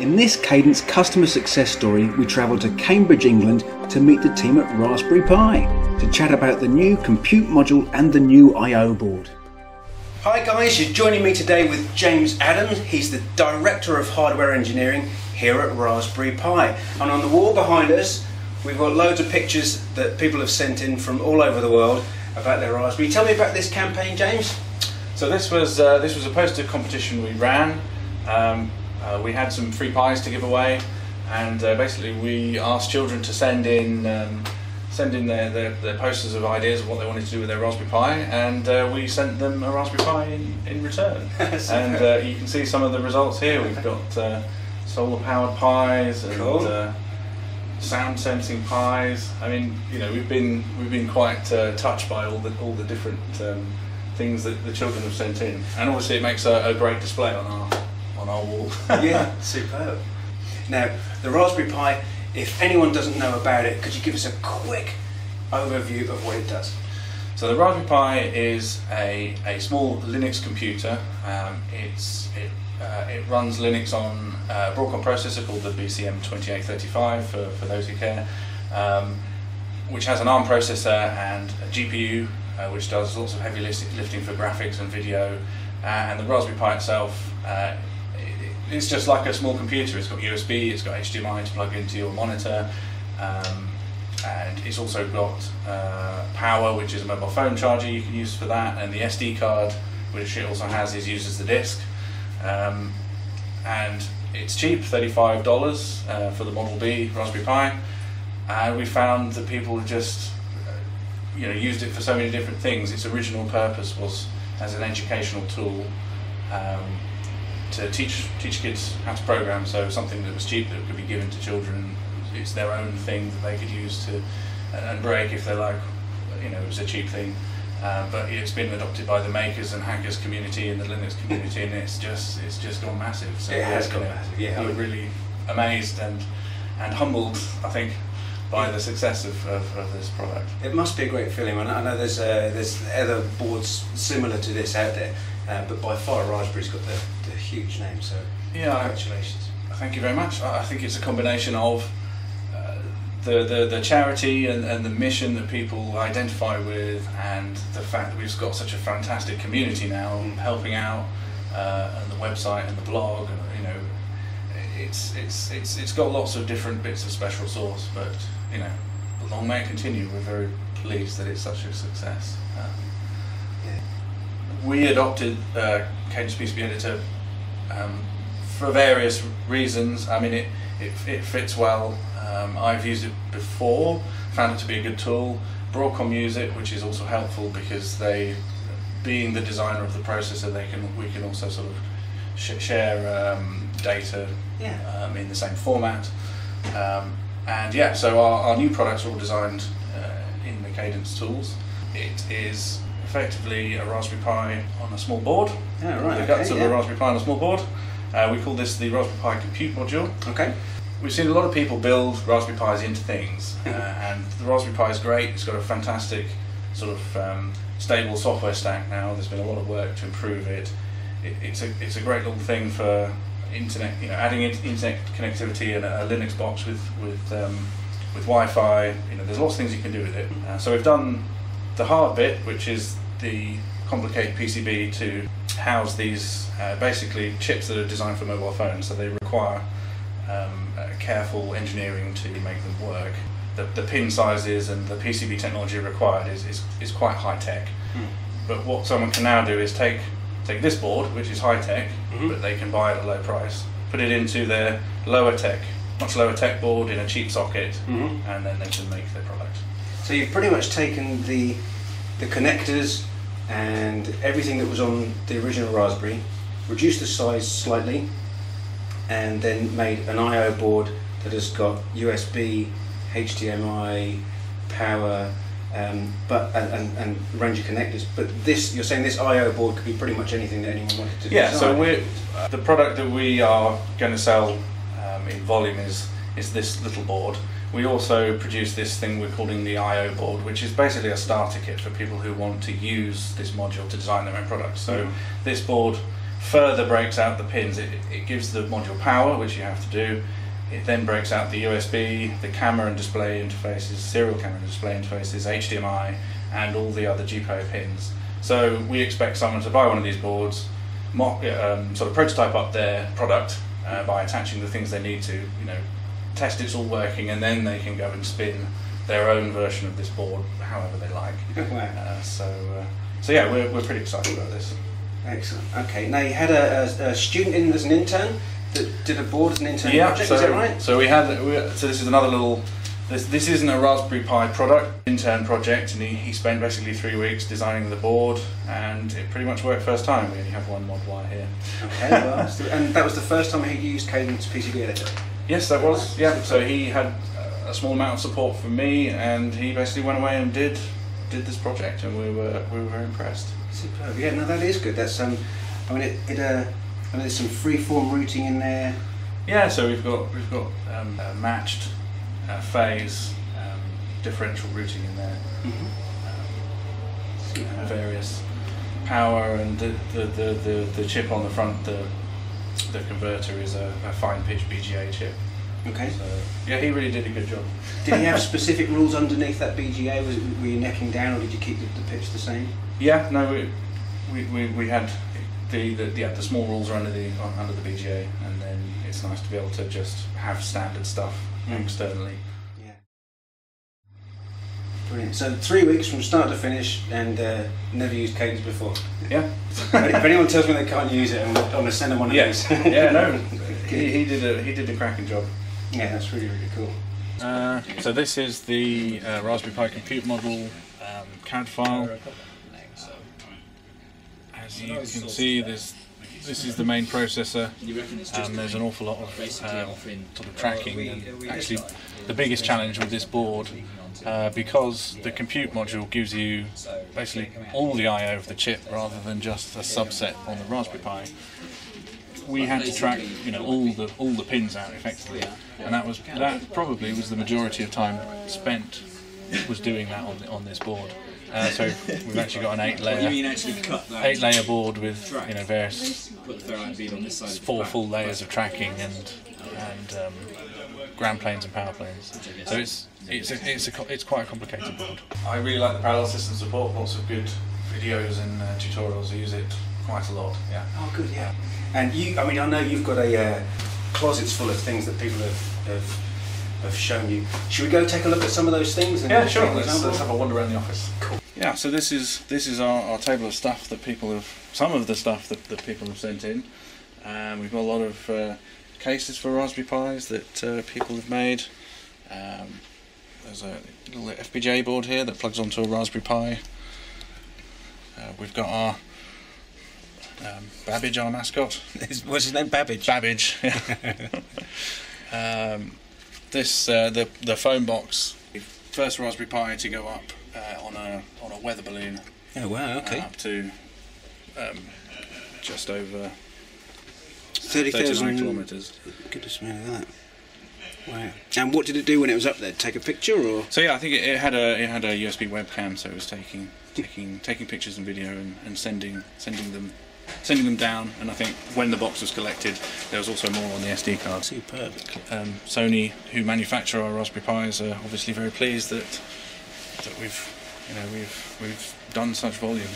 In this Cadence customer success story, we travel to Cambridge, England to meet the team at Raspberry Pi to chat about the new compute module and the new I.O. board. Hi guys, you're joining me today with James Adams. He's the Director of Hardware Engineering here at Raspberry Pi. And on the wall behind us, we've got loads of pictures that people have sent in from all over the world about their Raspberry. Tell me about this campaign, James. So this was uh, this was a poster competition we ran. Um, uh, we had some free pies to give away, and uh, basically we asked children to send in um, send in their, their, their, posters of ideas of what they wanted to do with their Raspberry Pi, and uh, we sent them a Raspberry Pi in, in return. and uh, you can see some of the results here. We've got uh, solar powered pies and cool. sound sensing pies. I mean, you know, we've been we've been quite touched by all the all the different. Um, things that the children have sent in, and obviously it makes a, a great display on our on our wall. yeah, superb. Now, the Raspberry Pi, if anyone doesn't know about it, could you give us a quick overview of what it does? So the Raspberry Pi is a, a small Linux computer. Um, it's it, uh, it runs Linux on a Broadcom processor called the BCM2835 for, for those who care, um, which has an ARM processor and a GPU uh, which does lots of heavy lifting for graphics and video. Uh, and the Raspberry Pi itself, uh, it's just like a small computer. It's got USB, it's got HDMI to plug into your monitor, um, and it's also got uh, power, which is a mobile phone charger you can use for that, and the SD card, which it also has, is used as the disk. Um, and it's cheap, $35 uh, for the Model B Raspberry Pi. And we found that people just you know used it for so many different things. Its original purpose was as an educational tool to teach teach kids how to program. So something that was cheap that could be given to children. It's their own thing that they could use to and break if they like. You know, it was a cheap thing. Uh, but it's been adopted by the makers and hackers community and the Linux community, and it's just it's just gone massive. So it has gone massive. Yeah, we're really amazed and and humbled, I think, by the success of, of, of, this product. It must be a great feeling. I know there's uh, there's other boards similar to this out there, uh, but by far Raspberry's got the, the huge name. So yeah, congratulations. Thank you very much. I think it's a combination of uh, the, the, the charity and, and the mission that people identify with, and the fact that we've got such a fantastic community now helping out, uh, and the website and the blog, and, you know, it's it's it's it's got lots of different bits of special sauce, but you know, long may it continue. We're very pleased that it's such a success. Um. We adopted uh, Cadence PCB Editor um, for various reasons. I mean, it it, it fits well. Um, I've used it before, found it to be a good tool. Broadcom use it, which is also helpful because they, being the designer of the processor, they can we can also sort of sh share um, data yeah. um, in the same format. Um, and yeah, so our, our new products are all designed uh, in the Cadence tools. It is effectively a Raspberry Pi on a small board. Yeah, right. The guts okay, of yeah. a Raspberry Pi on a small board. Uh, we call this the Raspberry Pi Compute Module. Okay. We've seen a lot of people build Raspberry Pis into things, uh, and the Raspberry Pi is great. It's got a fantastic sort of um, stable software stack now. There's been a lot of work to improve it. it it's a it's a great little thing for internet, you know, adding internet connectivity and a, Linux box with with um, with Wi-Fi. You know, there's lots of things you can do with it. Uh, so we've done the hard bit, which is the complicated PCB to house these uh, basically chips that are designed for mobile phones. So they require um, careful engineering to make them work. The, the pin sizes and the PCB technology required is, is, is quite high tech. Mm. But what someone can now do is take take this board, which is high tech, mm-hmm. but they can buy it at a low price, put it into their lower tech, much lower tech board in a cheap socket, mm-hmm. and then they can make their product. So you've pretty much taken the the connectors and everything that was on the original Raspberry, reduced the size slightly, and then made an I/O board that has got USB, HDMI, power, um, but and, and, and, range of connectors. But this, you're saying this I/O board could be pretty much anything that anyone wanted to. Do. Yeah. So we uh, the product that we are going to sell um, in volume is is this little board. We also produce this thing we're calling the I/O board, which is basically a starter kit for people who want to use this module to design their own products. So this board further breaks out the pins. It, it gives the module power, which you have to do. It then breaks out the USB, the camera and display interfaces, serial camera and display interfaces, HDMI, and all the other GPIO pins. So we expect someone to buy one of these boards, mock, um, sort of prototype up their product uh, by attaching the things they need to, you know, test it's all working, and then they can go and spin their own version of this board however they like. Wow. Uh, so, uh, so yeah, we're, we're pretty excited about this. Excellent. Okay. Now you had a, a, a student in as an intern that did a board as an intern Yeah, project. so, is that right? so we had, we, so this is another little, this, this isn't a Raspberry Pi product, intern project, and he, he spent basically three weeks designing the board, and it pretty much worked first time. We only have one mod wire here. Okay. Well, and that was the first time he used Cadence PCB editor. Yes, that was, yeah, so he had a small amount of support from me, and he basically went away and did, did this project, and we were, we were very impressed. Superb. Yeah. No, that is good. That's um. I mean, it. it uh, I mean, there's some free-form routing in there. Yeah, so we've got we've got um, uh, matched uh, phase um, differential routing in there, Mm-hmm. uh, various power, and the, the, the, the, the chip on the front, the the converter is a, a fine pitch BGA chip. Okay. So yeah, he really did a good job. Did he have specific rules underneath that BGA? Was it, were you necking down, or did you keep the, the pitch the same? Yeah, no, we we, we, we had the, the yeah the small rules are under the under the BGA, and then it's nice to be able to just have standard stuff Mm. externally. Yeah. Brilliant. So three weeks from start to finish, and uh, never used Cadence before. Yeah. if anyone tells me they can't use it, I'm, I'm going to send them one of Yeah, these. yeah, no, he, he did a he did a cracking job. Yeah, that's really really cool. Uh, so this is the uh, Raspberry Pi Compute Module um, CAD file. As you can see, this this is the main processor. Um, there's an awful lot of um, sort of tracking. And actually, the biggest challenge with this board, uh, because the compute module gives you basically all the I/O of the chip rather than just a subset on the Raspberry Pi we had to track, you know, all the all the pins out effectively, and that was that probably was the majority of time spent was doing that on on this board. Uh, so we've actually got an eight You mean layer actually cut that? eight layer board with you know various Put the bead on this side. four full layers of tracking and and um, ground planes and power planes. So it's it's a, it's a, it's quite a complicated board. I really like the parallel system support. Lots of good videos and uh, tutorials. I use it quite a lot. Yeah. Oh, good, yeah. And you, I mean, I know you've got a uh, closets full of things that people have, have have shown you. Should we go take a look at some of those things? And Yeah, sure. Let's, let's have a wander around the office. Cool. Yeah, so this is this is our, our table of stuff that people have. Some of the stuff that, that people have sent in. Um, we've got a lot of uh, cases for Raspberry Pis that uh, people have made. Um, there's a little FPGA board here that plugs onto a Raspberry Pi. Uh, we've got our um, Babbage, our mascot. What's his name? Babbage. Babbage. Um, this uh, the the phone box. First Raspberry Pi to go up uh, on a on a weather balloon Oh wow. uh, Okay. up to um, just over thirty thousand kilometres. Goodness me, that. Wow. And what did it do when it was up there? Take a picture or? So yeah, I think it, it had a it had a USB webcam, so it was taking taking taking pictures and video and, and sending sending them sending them down. And I think when the box was collected, there was also more on the SD card. Superb. um, Sony, who manufacture our Raspberry Pis, are obviously very pleased that that we've you know we've we've done such volume.